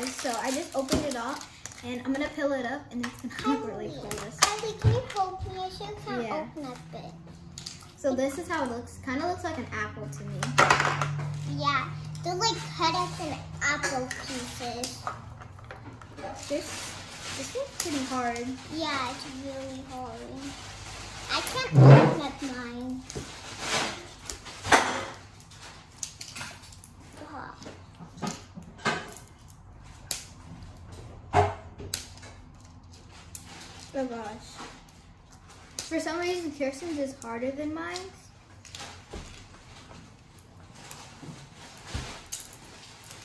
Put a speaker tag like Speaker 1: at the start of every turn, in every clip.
Speaker 1: guys. So I just opened it up and I'm gonna peel it up and it's gonna look really cool.
Speaker 2: Kylie, can you hold me? I still can't
Speaker 1: Yeah.
Speaker 2: open up it.
Speaker 1: So this is how it looks. Kind of looks like an apple to me.
Speaker 2: Yeah, they're like cut up in apple pieces.
Speaker 1: This this one's pretty hard.
Speaker 2: Yeah, it's really hard. I can't open up mine. God.
Speaker 1: Oh gosh. For some reason, Kirsten's is harder than mine.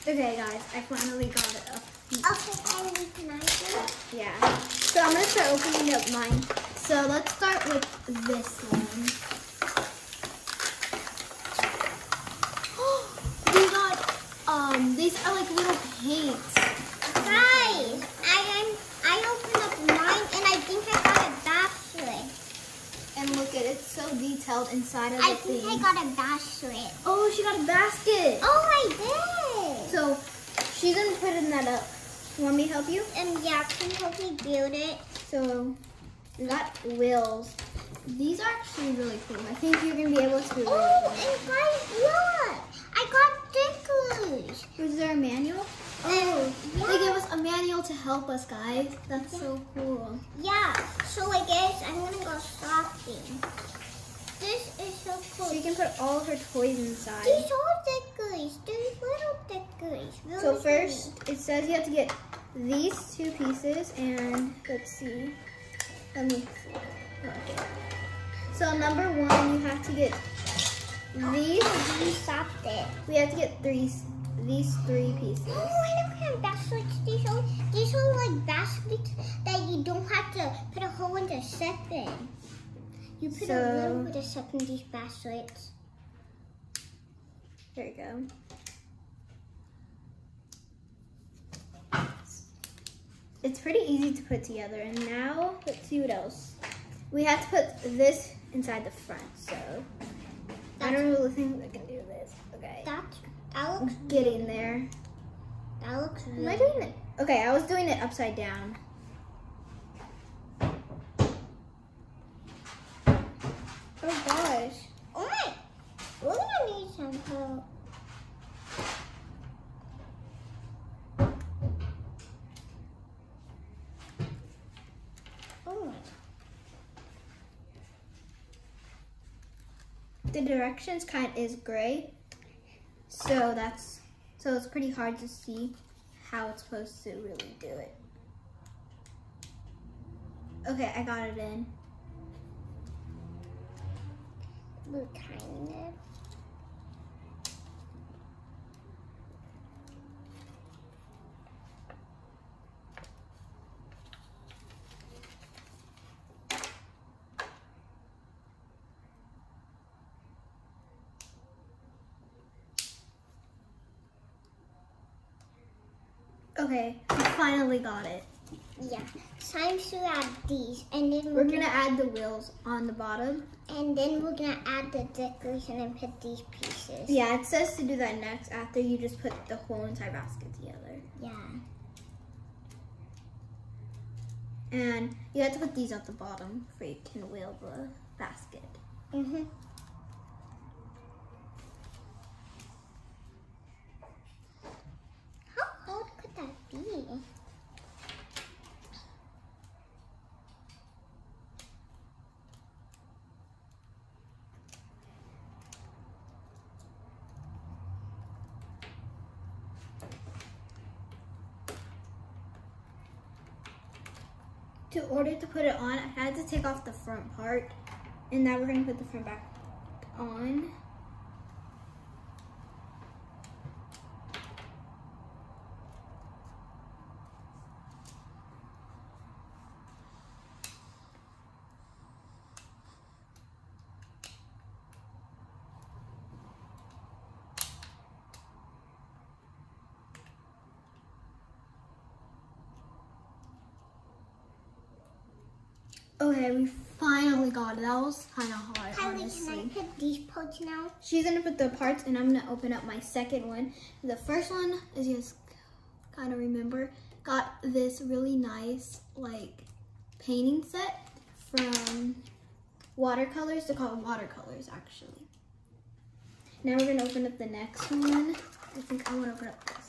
Speaker 1: Okay, guys, I finally got it up.
Speaker 2: Okay, Kylie, can I do it?
Speaker 1: Yeah. So I'm gonna start opening up mine. So let's start with this one. we got um these are like little paints.
Speaker 2: Guys, I am. I opened up mine and I think I got a basket.
Speaker 1: And look at it, it's so detailed inside of the
Speaker 2: I think. I got a basket.
Speaker 1: oh, she got a basket.
Speaker 2: Oh, I did.
Speaker 1: So she's gonna put in that up. Want me to help you?
Speaker 2: And yeah, can you help me build it?
Speaker 1: So we got wheels. These are actually really cool. I think you're gonna be able to.
Speaker 2: Oh, and guys, look! I got stickers.
Speaker 1: Is there a manual?
Speaker 2: Um, oh,
Speaker 1: They gave us a manual to help us, guys. That's so cool.
Speaker 2: Yeah, so I guess I'm gonna go shopping. So.
Speaker 1: She can put all her toys inside.
Speaker 2: These are stickers. These little stickers. Really
Speaker 1: So first, it says you have to get these two pieces, and let's see. Let me see. Okay. So number one, you have to get these.
Speaker 2: You stopped it.
Speaker 1: We have to get three, these three pieces.
Speaker 2: Oh, I don't have baskets. These are, these are like baskets that you don't have to put a whole bunch of stuff in. You put a little bit of stuff in these baskets.
Speaker 1: There you go. It's pretty easy to put together. And now, let's see what else. We have to put this inside the front, so I don't really think I can do this. Okay.
Speaker 2: That, that looks,
Speaker 1: getting there.
Speaker 2: that looks
Speaker 1: Am I doing it? Okay, I was doing it upside down. Oh gosh.
Speaker 2: Oh my, we're gonna need some help. Oh my,
Speaker 1: The directions kind is gray, so that's so it's pretty hard to see how it's supposed to really do it. Okay, I got it in.
Speaker 2: We're kind of.
Speaker 1: Okay, I finally got it.
Speaker 2: Yeah, time to add these, and then
Speaker 1: We're gonna add the wheels on the bottom.
Speaker 2: and then we're gonna add the decoration and put these pieces.
Speaker 1: Yeah, it says to do that next after you just put the whole entire basket together.
Speaker 2: Yeah.
Speaker 1: And you have to put these at the bottom before you can wheel the basket.
Speaker 2: Mhm. How hard could that be?
Speaker 1: To order to put it on, I had to take off the front part. And now we're gonna put the front back on. Okay, we finally got it. That was kind of hard,
Speaker 2: Kylie,
Speaker 1: honestly.
Speaker 2: can I put these parts now?
Speaker 1: She's gonna put the parts, and I'm gonna open up my second one. The first one is just kind of remember, got this really nice like painting set from watercolors. They're called watercolors actually. Now we're gonna open up the next one. I think I wanna open up this.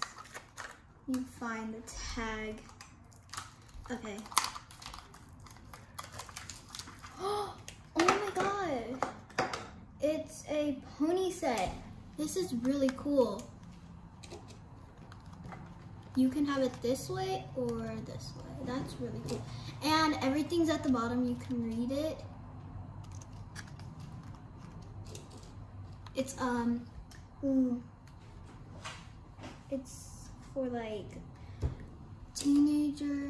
Speaker 1: You find the tag. Okay. Oh my god! It's a pony set. This is really cool. You can have it this way or this way. That's really cool. And everything's at the bottom. You can read it. It's um, it's for like teenager